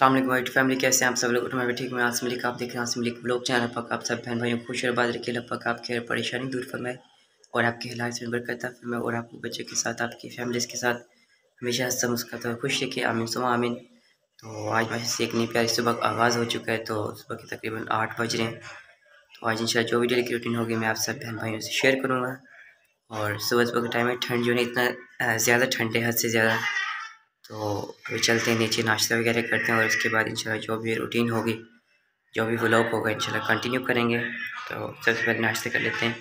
वालेकुम white family, कैसे हैं आप सब लोग? मैं ठीक मैं आसम लिख आप देख रहे हैं आसम लिख ब्लॉग चैनल पर। आप सब बहन भाइयों, खुश और बादल के लपक, आपके हर परेशानी दूर फरमाए और आपके हालात में बरकत फरमाए और आपके बच्चों के साथ, आपकी फैमिलीज़ के साथ हमेशा हंसता मुस्कुराता और खुश रखिए। आमीन सुबह आमीन। तो आज वैसे से एक नई प्यारी सुबह का आगाज़ हो चुका है तो सुबह के तकरीबन आठ बज रहे हैं। तो आज इंशाल्लाह जो भी डेली की रूटीन होगी, मैं आप सब बहन भाइयों से शेयर करूँगा। और सुबह सुबह के टाइम में ठंड जो है इतना ज़्यादा ठंड है, हद से ज़्यादा तो अभी चलते हैं, नीचे नाश्ता वगैरह करते हैं और उसके बाद इंशाल्लाह जो भी रूटीन होगी, जो भी व्लॉग होगा, इंशाल्लाह कंटिन्यू करेंगे। तो सबसे पहले नाश्ते कर लेते हैं।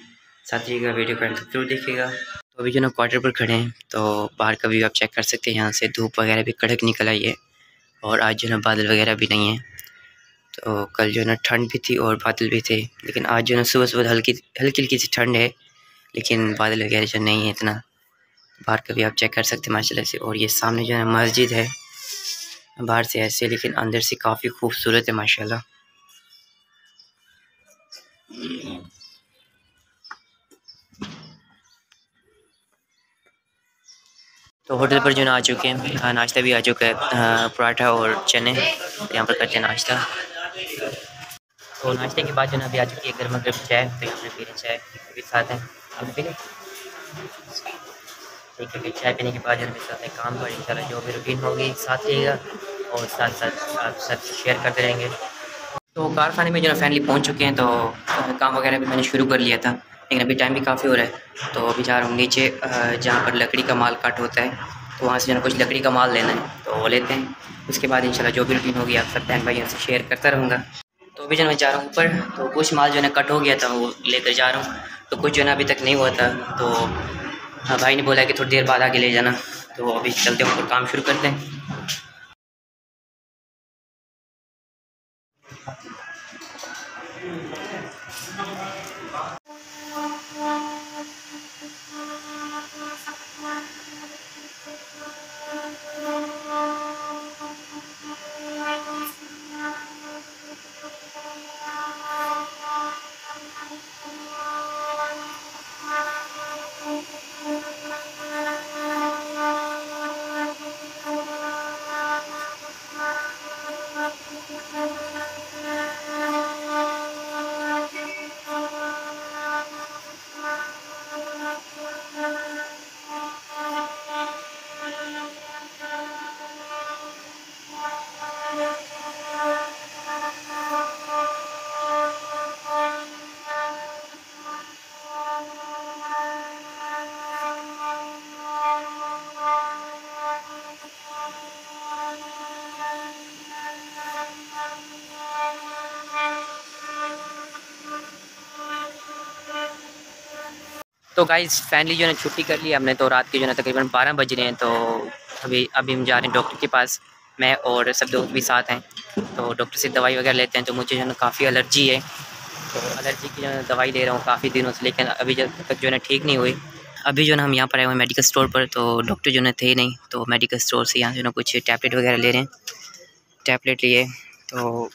साथ ही वीडियो का ज़रूर देखिएगा। तो अभी जो ना क्वार्टर पर खड़े हैं तो बाहर का व्यू आप चेक कर सकते हैं। यहाँ से धूप वगैरह भी कड़क निकल आई है और आज जो ना बादल वगैरह भी नहीं है। तो कल जो ना ठंड भी थी और बादल भी थे, लेकिन आज जो ना सुबह सुबह हल्की हल्की हल्की सी ठंड है, लेकिन बादल वगैरह जो नहीं है इतना। बाहर का भी आप चेक कर सकते हैं, माशाल्लाह से। और ये सामने जो है मस्जिद है। बाहर से ऐसे, लेकिन अंदर से काफ़ी खूबसूरत है, माशाल्लाह। तो होटल पर जो ना आ चुके हैं। नाश्ता भी आ चुका है पराठा और चने। यहाँ पर करते हैं नाश्ता। तो नाश्ते के बाद जो ना, अभी आ चुकी है गर्मा गर्म चाय। तो यहाँ पर पी रहे चाय भी साथ हैं। ठीक है फिर चाय पीने के बाद जो मेरे साथ काम पर इंशाल्लाह जो भी रूटीन होगी साथ रहेगा और साथ साथ आप सब शेयर करते रहेंगे। तो कारखाने में जो है फैमिली पहुँच चुके हैं तो काम वगैरह भी मैंने शुरू कर लिया था, लेकिन अभी टाइम भी काफ़ी हो रहा है। तो अभी जा रहा हूँ नीचे जहाँ पर लकड़ी का माल कट होता है तो वहाँ से जो कुछ लकड़ी का माल लेना है तो वो लेते हैं। उसके बाद इंशाल्लाह जो भी रूटीन होगी आप सब बहन भाइयों से शेयर करता रहूँगा। तो अभी जो मैं जा रहा हूँ ऊपर तो कुछ माल जो है कट हो गया था, वो लेकर जा रहा हूँ। तो कुछ जो है अभी तक नहीं हुआ था तो हाँ भाई ने बोला कि थोड़ी देर बाद आगे ले जाना। तो अभी चलते हैं ऊपर काम शुरू करते हैं। तो गाइज़ फैमिली जो है छुट्टी कर ली हमने तो रात के जो है तकरीबन बारह बज रहे हैं तो अभी अभी हम जा रहे हैं डॉक्टर के पास मैं और सब दोस्त भी साथ हैं। तो डॉक्टर से दवाई वगैरह लेते हैं तो मुझे जो है काफ़ी एलर्जी है। तो एलर्जी की जो है दवाई ले रहा हूँ काफ़ी दिनों से लेकिन अभी जब तक जो है ठीक नहीं हुई। अभी जो है हम यहाँ पर आए हुए मेडिकल स्टोर पर तो डॉक्टर जो है थे नहीं तो मेडिकल स्टोर से यहाँ जो है कुछ टैबलेट वगैरह ले रहे हैं। टैबलेट लिए तो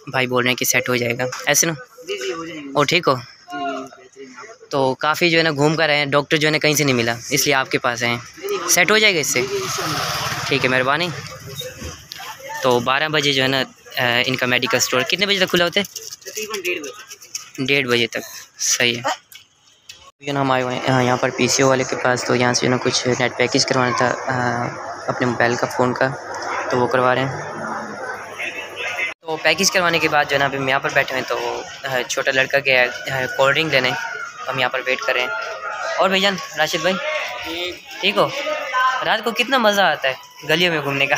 भाई बोल रहे हैं कि सेट हो जाएगा। ऐसे ना? और ठीक हो? तो काफ़ी जो है ना घूम कर आए हैं। डॉक्टर जो है ना कहीं से नहीं मिला इसलिए आपके पास आए हैं। सेट हो जाएगा इससे? ठीक है मेहरबानी। तो बारह बजे जो है ना इनका मेडिकल स्टोर कितने बजे तक खुला होता है? डेढ़ बजे तक। सही है। जो ना हम आए हुए हैं यहाँ पर पीसीओ वाले के पास तो यहाँ से जो ना कुछ नेट पैकेज करवाना था आ, अपने मोबाइल का फ़ोन का तो वो करवा रहे हैं। तो पैकेज करवाने के बाद जो है ना अभी हम यहाँ पर बैठे हैं तो छोटा लड़का गया कोल्ड ड्रिंक लेने। हम यहाँ पर वेट कर। और भैया राशिद भाई? ठीक हो? रात को कितना मज़ा आता है गलियों में घूमने का।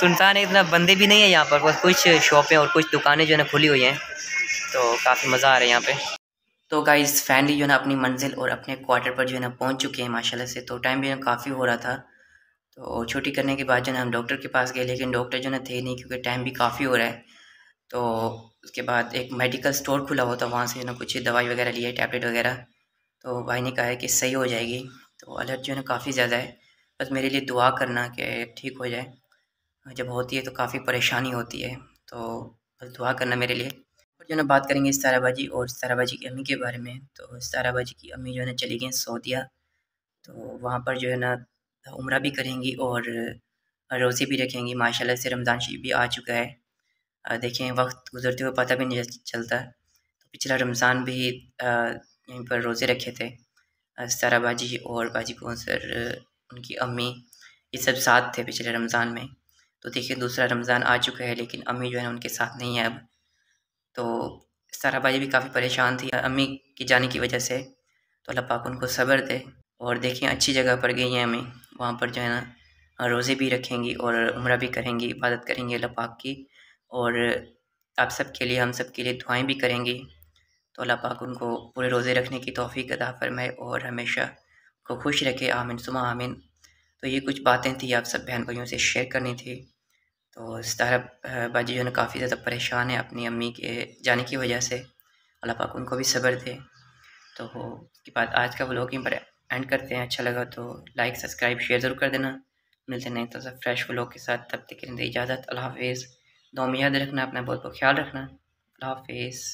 सुनसान है, इतना बंदे भी नहीं है यहाँ पर, बस कुछ शॉपें और कुछ दुकानें जो है ना खुली हुई हैं। तो काफ़ी मज़ा आ रहा है यहाँ पे। तो गाइस फैमिली जो है ना अपनी मंजिल और अपने क्वार्टर पर जो है ना पहुँच चुके हैं, माशाल्लाह से। तो टाइम भी ना काफ़ी हो रहा था। तो छुट्टी करने के बाद जो है हम डॉक्टर के पास गए, लेकिन डॉक्टर जो है थे नहीं, क्योंकि टाइम भी काफ़ी हो रहा है। तो उसके बाद एक मेडिकल स्टोर खुला हुआ था, वहाँ से ना कुछ दवाई वगैरह लिए टैबलेट वगैरह। तो भाई ने कहा है कि सही हो जाएगी। तो अलर्ट जो है ना काफ़ी ज़्यादा है। बस मेरे लिए दुआ करना कि ठीक हो जाए। जब होती है तो काफ़ी परेशानी होती है। तो बस दुआ करना मेरे लिए। और जो ना बात करेंगे इस बाजी और बाजी की अम्मी के बारे में। तो इस बाजी की अम्मी जो है ना चली गई सऊदिया। तो वहाँ पर जो है ना उम्र भी करेंगी और रोज़े भी रखेंगी। माशाल्लाह से रमज़ान शरीफ भी आ चुका है। देखें, वक्त गुजरते हुए पता भी नहीं चलता। तो पिछला रमज़ान भी यहीं पर रोज़े रखे थे। सारा बाजी और बाजी कौंसर उनकी अम्मी, ये सब साथ थे पिछले रमज़ान में। तो देखिए, दूसरा रमज़ान आ चुका है, लेकिन अम्मी जो है उनके साथ नहीं है अब। तो सारा बाजी भी काफ़ी परेशान थी। अम्मी की जाने की वजह से तो अल्लाह पाक उनको सब्र दे और देखें, अच्छी जगह पर गई हैं अम्मी। वहाँ पर जो है ना, रोज़े भी रखेंगी और उम्र भी करेंगी, इबादत करेंगी अल्लाह पाक की। और आप सब के लिए, हम सब के लिए दुआएँ भी करेंगी। तो अल्लाह पाक उनको पूरे रोज़े रखने की तोफ़ी अदा फरमाए और हमेशा को खुश रखे। आमिन सुमा आमिन। तो ये कुछ बातें थी, आप सब बहन भाइयों से शेयर करनी थी। तो सितारा बाजी जो है काफ़ी ज़्यादा परेशान है अपनी अम्मी के जाने की वजह से। अल्लाह पाक उनको भी सब्र दे। तो उसके बाद आज का व्लॉग पर एंड करते हैं। अच्छा लगा तो लाइक, सब्सक्राइब, शेयर ज़रूर कर देना। मिलते नहीं तो सब फ्रेश व्लॉग के साथ। तब तक के लिए इजाज़त, अल्लाह हाफिज़। दो में याद रखना अपना बहुत बहुत ख्याल रखना। हाफिज़।